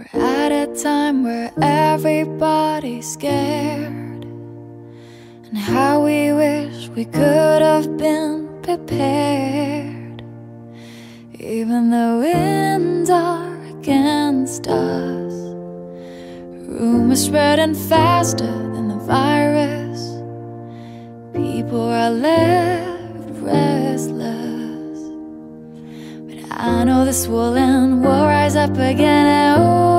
We're at a time where everybody's scared, and how we wish we could have been prepared. Even the winds are against us, rumors spreading faster than the virus. People are left restless, but I know this will end. We'll rise up again. Oh.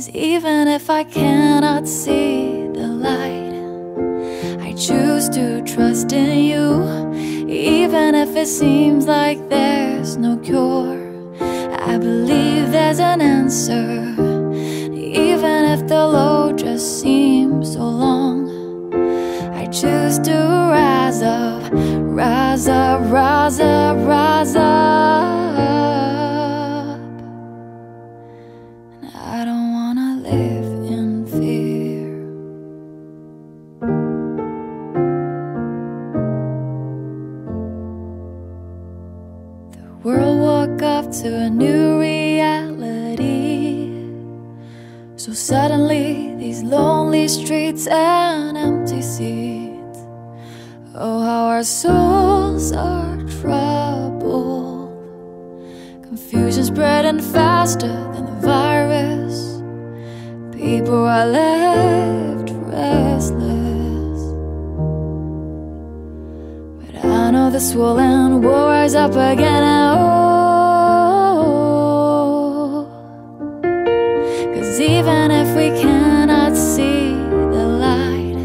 Cause even if I cannot see the light, I choose to trust in you. Even if it seems like there's no cure, I believe there's an answer. Even if the load just seems so long, I choose to rise up, rise up, rise up, rise up. World woke up to a new reality. So suddenly, these lonely streets and empty seats. Oh, how our souls are troubled. Confusion spreading faster than the virus. People are left Know this will rise up again. Oh, Cause even if we cannot see the light,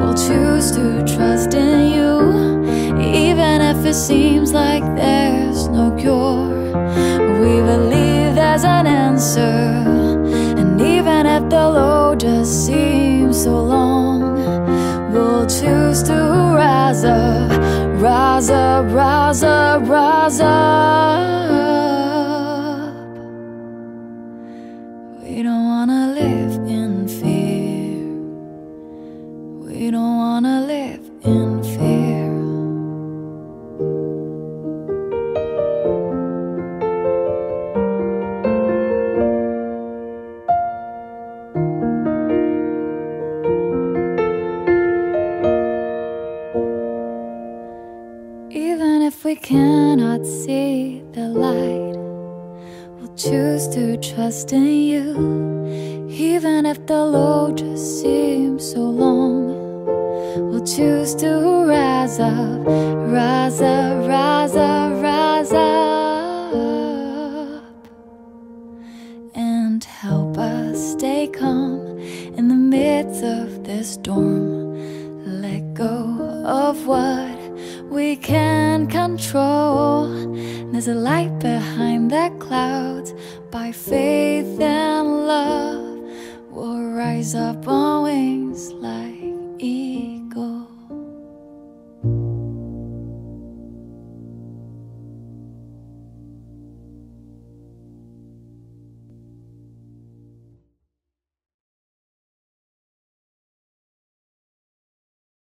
we'll choose to trust in you. Even if it seems like there's no cure, we believe there's an answer. And even if the load just seems so long, we'll choose to rise up, rise up, rise up, rise up. We don't wanna live in fear. We don't wanna live in fear. We cannot see the light, we'll choose to trust in you. Even if the load just seems so long, we'll choose to rise up, rise up, rise up, rise up, and help us stay calm in the midst of this storm. Let go of what we can control. There's a light behind the clouds. By faith and love, we'll rise up on wings like